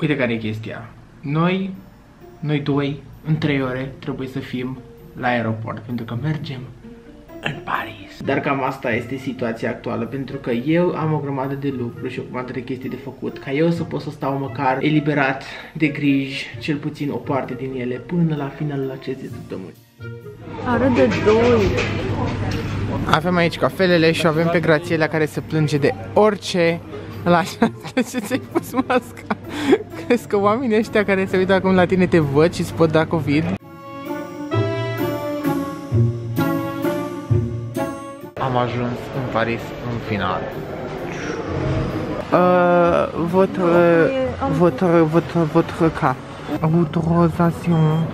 Uite care e chestia. Noi, noi doi, în trei ore, trebuie să fim la aeroport, pentru că mergem în Paris. Dar cam asta este situația actuală, pentru că eu am o grămadă de lucruri și o grămadă de chestii de făcut, ca eu să pot să stau măcar eliberat de griji, cel puțin o parte din ele, până la finalul acestei săptămâni. Are de doi. Avem aici cafelele și avem pe Grațiela care se plânge de orice la de ce ți-ai pus masca? Crezi că oamenii ăștia care se uită acum la tine te văd și îți pot da COVID? Am ajuns în Paris în final. Uh, votre, votre, votre, votre cas. Autorisation.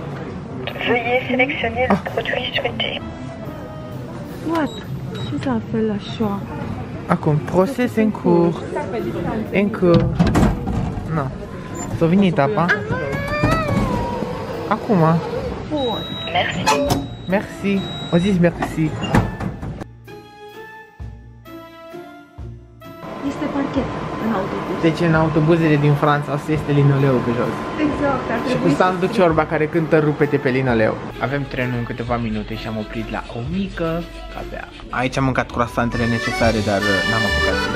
Veuillez sélectionner le produit souhaité. What? Ce s-a fait așa? Acum, proces în curs. În curs. Nu. S-a venit etapa. Acum. Merci. Merci. O zis merci. Este parchet în autobuz. Deci în autobuzele din Franța asta este linoleu pe jos. Exact, ar Și cu trebui să... Sandu Ciorba care cântă rupete pe linoleu. Avem trenul în câteva minute și am oprit la o mică cafea. Aici am mâncat croissantele necesare, dar uh, n-am apucat să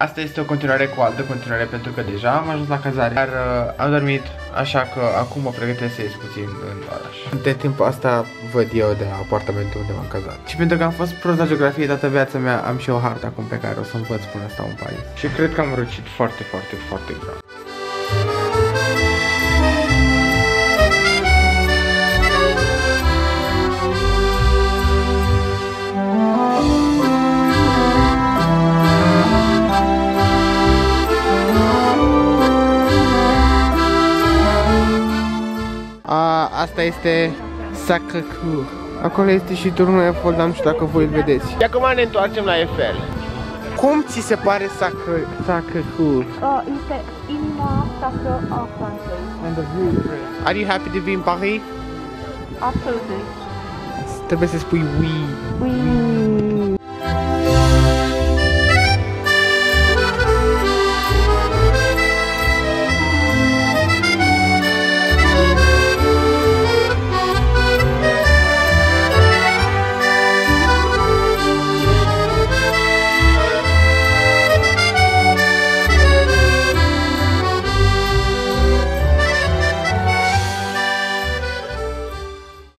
Asta este o continuare cu o altă continuare pentru că deja am ajuns la cazare. Dar uh, am dormit așa că acum mă pregătesc să ies puțin în oraș. De timpul asta văd eu de apartamentul unde m-am cazat. Și pentru că am fost prost la geografie toată viața mea Am și o hartă acum pe care o să învăț până stau în Paris. Și cred că am răcit foarte, foarte, foarte grav asta este Sacré-Cœur. Acolo este și turnul Eiffel, dar nu știu dacă voi îl vedeți. Și acum ne întoarcem la Eiffel. Cum ți se pare Sacré- Sacré-Cœur? Uh, este inima sacră a Franței. Are you happy to be in Paris? Absolutely. Trebuie să spui oui. Oui.